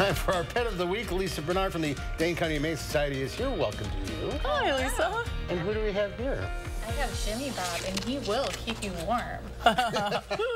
time for our pet of the week. Lisa Bernard from the Dane County Humane Society is here. Welcome to you. Hi, Lisa. And who do we have here? I have Jimmy Bob, and he will keep you warm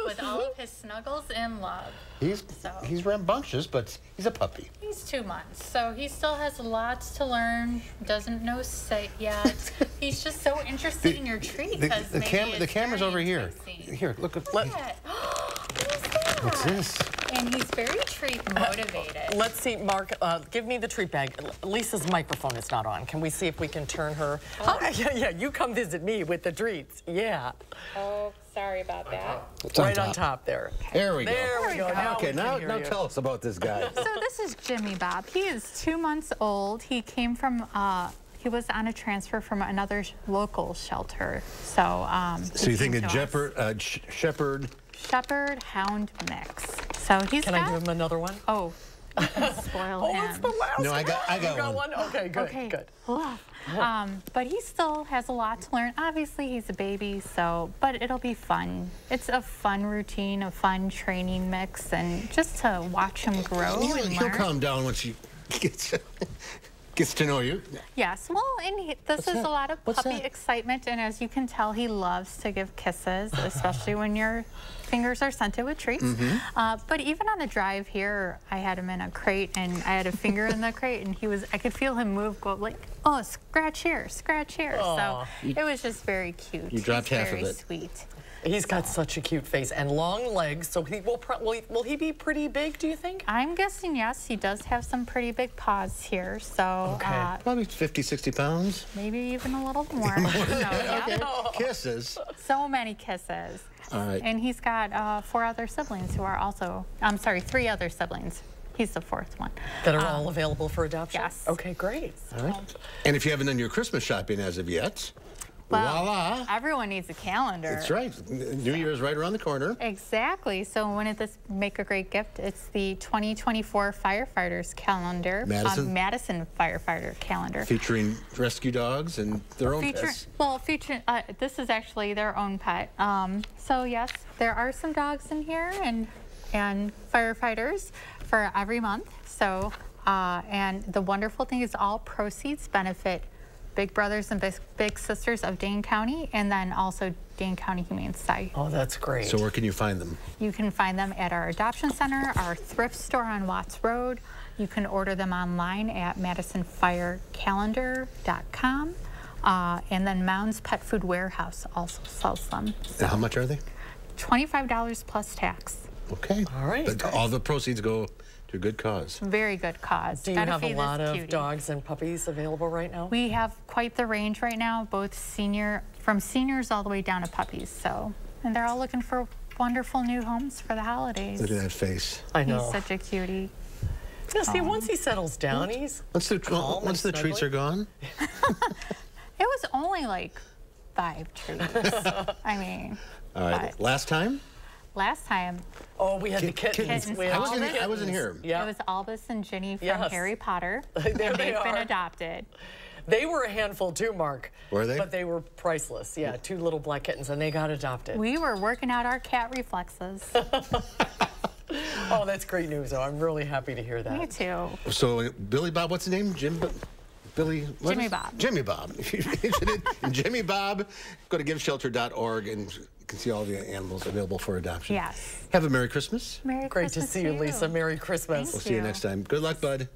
with all of his snuggles and love. He's So- he's rambunctious, but he's a puppy. He's two months, so he still has lots to learn. Doesn't know sight yet. He's just so interested in your treat The, because the, cam- the camera's over here. enticing. Here, look at Look at What's that? What's this? And he's very treat motivated. Let's see, Mark, uh, give me the treat bag. Lisa's microphone is not on. Can we see if we can turn her? Hi, yeah, yeah, you come visit me with the treats. Yeah, Oh, sorry about that. It's on right top. on top there. There we go. There we go. Now Okay, we now now you. tell us about this guy. So this is Jimmy Bob. He is two months old. He came from, uh, he was on a transfer from another sh- local shelter. So, um, So you think a to us. Jeopard, uh, sh- shepherd? Shepherd Hound mix. So he's Can got, I give him another one? oh, you can spoil Oh, him. it's the last No, I got- I one. got You got one. one? Okay, good, okay, good. Love. Um, but he still has a lot to learn. Obviously, he's a baby, so, but it'll be fun. It's a fun routine, a fun training mix, and just to watch him grow He'll, and he'll calm down once he gets gets to know you. Yes, well, and he, this What's is that? a lot of What's puppy that? excitement, and as you can tell, he loves to give kisses, especially when your fingers are scented with treats. Mm-hmm. Uh, but even on the drive here, I had him in a crate, and I had a finger in the crate, and he was, I could feel him move, go like, oh, scratch here, scratch here. Aw. So it was just very cute. You dropped He's half of it. sweet. He's got such a cute face and long legs, so he will, pro- will, he, will he be pretty big, do you think? I'm guessing yes, he does have some pretty big paws here, so Okay. uh, Probably 50, 60 pounds. maybe even a little more. So, yeah. Kisses. So many kisses. All right. And he's got uh, four other siblings who are also, I'm sorry, three other siblings. He's the fourth one. That are all available for adoption? Um, yes. Okay, great. All right. And if you haven't done your Christmas shopping as of yet, Well, voila. Everyone needs a calendar. That's right. New Year is right around the corner. Exactly. So wouldn't this make a great gift? It's the 2024 firefighters calendar. Madison? Um, Madison firefighter calendar. Featuring rescue dogs and their own Feature, pets. well, feature. Uh, this is actually their own pet. Um, so yes, there are some dogs in here and and firefighters for every month. So uh, and the wonderful thing is all proceeds benefit Big Brothers and Big, Big Sisters of Dane County, and then also Dane County Humane Society. Oh, that's great. So where can you find them? You can find them at our adoption center, our thrift store on Watts Road. You can order them online at madisonfirecalendar.com. Uh, and then Mounds Pet Food Warehouse also sells them. And how much are they? $25 plus tax. Okay. All right. But all the proceeds go to a good cause. Very good cause. do you Gotta have a lot of cutie. dogs and puppies available right now? We have quite the range right now, both senior, from seniors all the way down to puppies. So, and they're all looking for wonderful new homes for the holidays. Look at that face. I know. He's such a cutie. Yeah, see, um, once he settles down, he's Once the, Calm and once the treats are gone, It was only like five treats. I mean, all right. Last time, last time Oh, we had the Kit- kittens. kittens. We had I wasn't, kittens. I wasn't here. Yeah. it was Albus and Ginny from Yes. Harry Potter. There and they they've been are. adopted. They were a handful too, Mark. Were they? But they were priceless. Yeah, two little black kittens, and they got adopted. We were working out our cat reflexes. oh, that's great news, though. I'm really happy to hear that. Me too. So uh, Billy Bob, what's his name? Jim. B- Billy. what Jimmy is- Bob. Jimmy Bob. If you're interested Jimmy Bob, go to giveshelter.org and you can see all the animals available for adoption. Yes. Have a Merry Christmas. Merry Great Christmas to see you, Lisa. Merry Christmas. Thank We'll see you you. next time. Good luck, bud.